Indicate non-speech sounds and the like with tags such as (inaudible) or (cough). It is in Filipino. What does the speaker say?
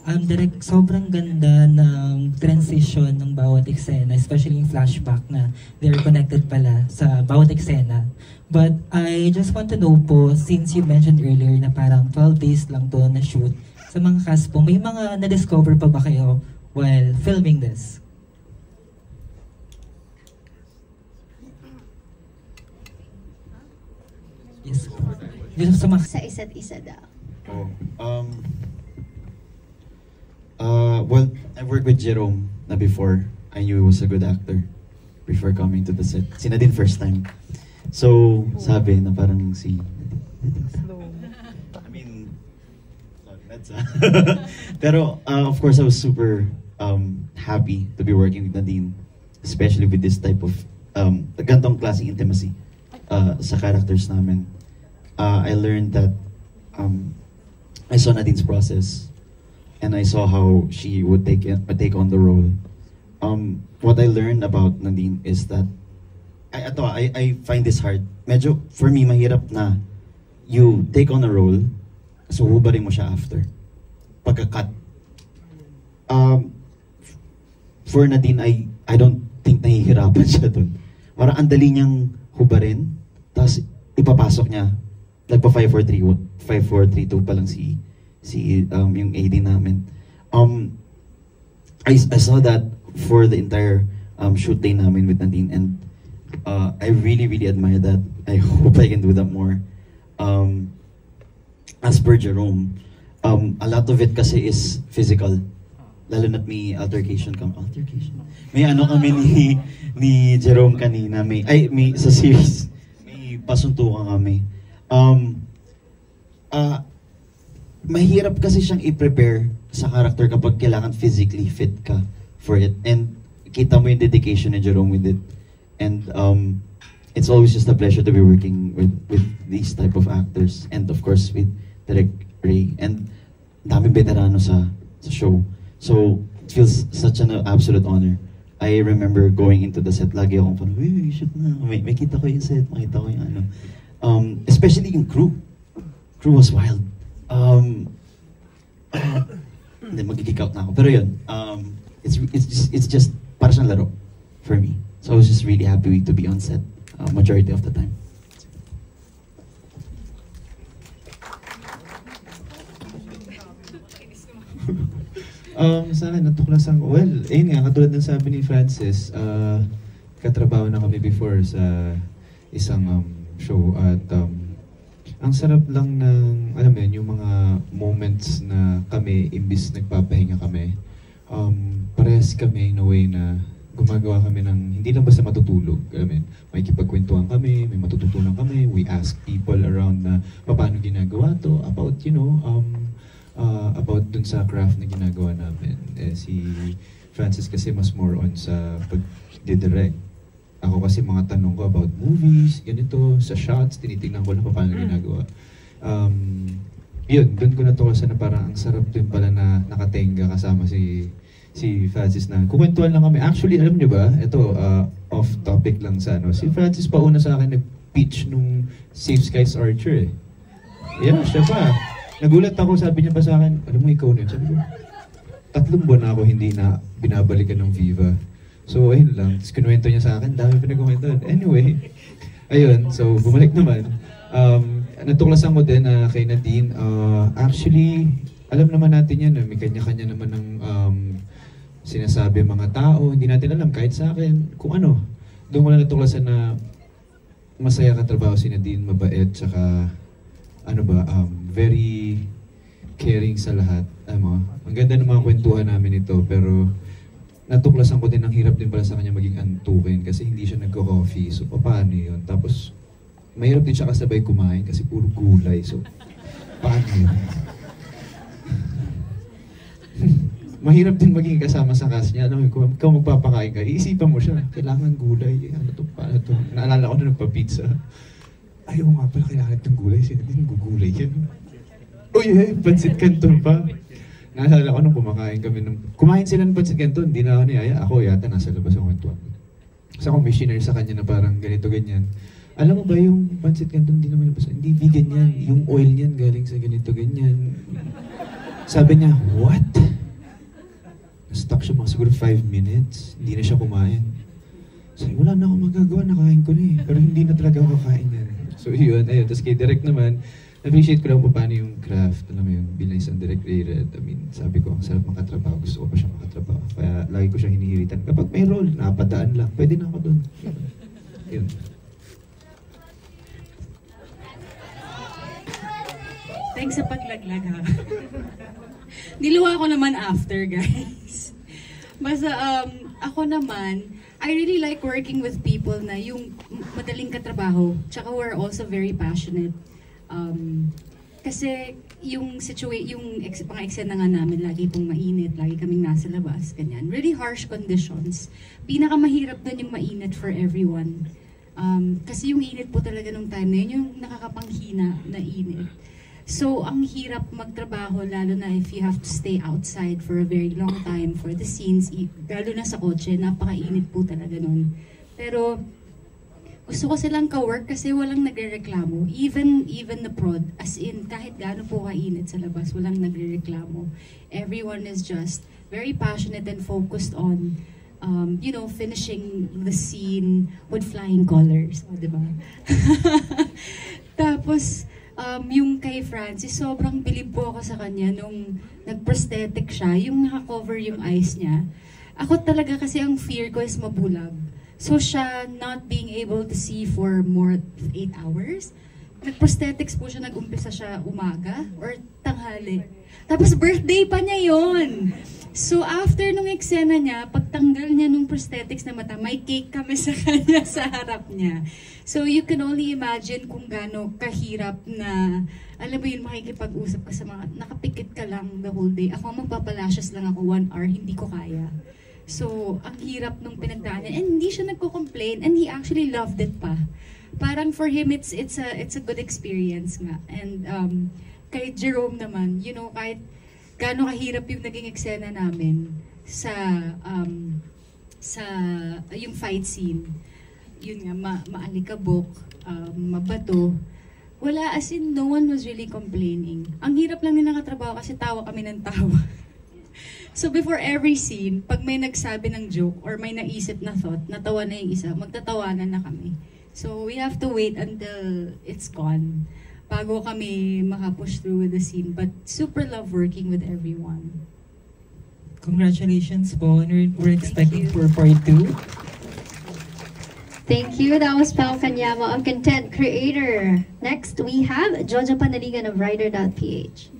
Um, direct, sobrang ganda ng transition ng bawat eksena, especially yung flashback na they're connected pala sa bawat eksena. But I just want to know po, since you mentioned earlier na parang 12 days lang to na shoot, sa mga cast po, may mga na-discover pa ba kayo while filming this? Yes po. Sa isa't isa daw. Oh, um, well, I worked with Jerome na before. I knew he was a good actor before coming to the set. Si Nadine first time. So, sabi na parang si... I mean, that's ah. (laughs) Pero, uh, of course, I was super um, happy to be working with Nadine. Especially with this type of um, gantong klaseng intimacy uh, sa characters namin. Uh, I learned that um, I saw Nadine's process, and I saw how she would take it, uh, take on the role. Um, what I learned about Nadine is that I, ato, I, I find this hard. Medyo, for me, mahirap na you take on a role, so hubarin mo siya after. Pagka-cut. Um, for Nadine, I, I don't think nahihirapan (laughs) siya dun. Parang ang dali niyang hubarin, tapos ipapasok niya. Nagpa 5-4-3, 5-4-3-2 pa lang si, si um, yung AD namin. Um, I, I saw that for the entire um, shoot day namin with Nadine and uh, I really, really admire that. I (laughs) hope I can do that more. Um, as per Jerome, um, a lot of it kasi is physical. Lalo na't may altercation kami. Altercation? May ano kami ni, ni Jerome kanina. May, ay, may, sa series. May pasuntukan kami. Um, ah, mahirap kasi siyang i-prepare sa character kapag kailangan physically fit ka for it. And kita mo yung dedication ni Jerome with it. And um, it's always just a pleasure to be working with with these type of actors. And of course, with Direk Ray. And daming veterano sa, sa show. So, it feels such an absolute honor. I remember going into the set, lagi akong parang, uy, shoot na. May, may kita ko yung set, makita ko yung ano. Um, especially yung crew. Crew was wild. Um, (coughs) hindi, mag-geek out na ako. Pero yun, um, it's, it's, just, it's just, para siyang laro for me. So I was just really happy to be on set uh, majority of the time. (laughs) Um, sa akin, natuklasan ko. Well, ayun nga, katulad ng sabi ni Francis, uh, katrabaho na kami before sa isang um, show at um, ang sarap lang ng, alam mo yun, yung mga moments na kami, imbis nagpapahinga kami, um, parehas kami in a way na gumagawa kami ng, hindi lang basta matutulog, alam mo may kipagkwentuhan kami, may matututunan kami, we ask people around na paano ginagawa to, about, you know, um, uh, about dun sa craft na ginagawa namin. Eh, si Francis kasi mas more on sa pag-direct. Ako kasi mga tanong ko about movies, ganito, sa shots, tinitingnan ko lang pa paano ginagawa. Um, yun, dun ko natuklasan na parang ang sarap din pala na nakatenga kasama si si Francis na kukwentuhan lang kami. Actually, alam niyo ba, ito, uh, off topic lang sa ano, si Francis pa una sa akin nag-pitch nung Safe Skies Archer eh. Yeah, siya pa. Nagulat ako, sabi niya pa sa akin, alam mo ikaw na yun. Sabi ko, tatlong buwan na ako hindi na binabalikan ng Viva. So, ayun lang. Tapos kinuwento niya sa akin, dami pinagkumentuhan. Anyway, ayun. So, bumalik naman. Um, natuklasan ko din na kay Nadine, uh, actually, alam naman natin yan, na may kanya-kanya naman ng um, sinasabi mga tao. Hindi natin alam, kahit sa akin, kung ano. Doon ko lang natuklasan na masaya ka trabaho si Nadine, mabait, tsaka ano ba, um, very caring sa lahat. Mo, ang ganda ng mga kwentuhan namin ito, pero natuklasan ko din ang hirap din pala sa kanya maging antukin kasi hindi siya nagko-coffee. So, paano yun? Tapos, mahirap din siya kasabay kumain kasi puro gulay. So, paano yun? (laughs) mahirap din maging kasama sa cast niya. Alam mo, ikaw magpapakain ka, iisipan mo siya, kailangan gulay. Eh, ano to, paano to? Naalala ko na nagpa-pizza. Ayaw nga pala, kailangan ng gulay. Sino din gugulay yan? Uy, eh, pansit canton pa. Naalala ko nung kumakain kami nung... Kumain sila ng pansit canton, hindi na ako niyaya. Ako yata nasa labas ang kwentuhan. Kasi ako missionary sa kanya na parang ganito, ganyan. Alam mo ba yung pansit canton, hindi naman labas. Hindi vegan yan. Yung oil niyan galing sa ganito, ganyan. Sabi niya, what? siguro five minutes, hindi na siya kumain. Sabi, wala na akong magagawa, nakain ko na eh. Pero hindi na talaga ako kakain yan. So yun, ayun. Tapos kay Direk naman, appreciate ko lang po paano yung craft, alam mo yun, bilang isang Direk Ray Red. I mean, sabi ko, ang sarap makatrabaho, gusto ko pa siya makatrabaho. Kaya lagi ko siya hinihiritan. Kapag may role, napadaan lang, pwede na ako dun. Yun. Thanks sa paglaglag ha. (laughs) Niluwa ko naman after, guys. Basta, um, ako naman, I really like working with people na yung madaling katrabaho. Tsaka we're also very passionate. Um, kasi yung situa- yung ex- mga eksena nga namin, lagi pong mainit, lagi kaming nasa labas, ganyan. Really harsh conditions. Pinakamahirap doon yung mainit for everyone. Um, kasi yung init po talaga nung time na yun, yung nakakapanghina na init. So, ang hirap magtrabaho, lalo na if you have to stay outside for a very long time for the scenes, lalo na sa kotse, napakainit po talaga nun. Pero, gusto ko silang ka-work kasi walang nagrereklamo. Even, even the prod, as in, kahit gaano po kainit sa labas, walang nagrereklamo. Everyone is just very passionate and focused on um, you know, finishing the scene with flying colors. O, di ba? (laughs) Tapos, um, yung kay Francis, sobrang bilib po ako sa kanya nung nag-prosthetic siya, yung nakakover yung eyes niya. Ako talaga kasi ang fear ko is mabulag. So siya not being able to see for more than 8 hours, nag-prosthetics po siya, nag-umpisa siya umaga or tanghali. Tapos birthday pa niya yon. So after nung eksena niya, pagtanggal niya nung prosthetics na mata, may cake kami sa (laughs) kanya sa harap niya. So you can only imagine kung gaano kahirap na, alam mo yun, makikipag-usap ka sa mga, nakapikit ka lang the whole day. Ako magpapalasyas lang ako one hour, hindi ko kaya. So, ang hirap nung pinagdaanan. And hindi siya nagko-complain and he actually loved it pa. Parang for him, it's it's a it's a good experience nga. And um, kay Jerome naman, you know, kahit gaano kahirap yung naging eksena namin sa um, sa yung fight scene. Yun nga, ma maalikabok, um, mabato. Wala, as in, no one was really complaining. Ang hirap lang nila katrabaho kasi tawa kami ng tawa. (laughs) So before every scene, pag may nagsabi ng joke or may naisip na thought, natawa na yung isa, magtatawanan na kami. So we have to wait until it's gone bago kami makapush through with the scene. But super love working with everyone. Congratulations po. and We're, we're expecting for part 2. Thank you. That was Pao Kanyama, a content creator. Next, we have Jojo Panaligan of Writer.ph.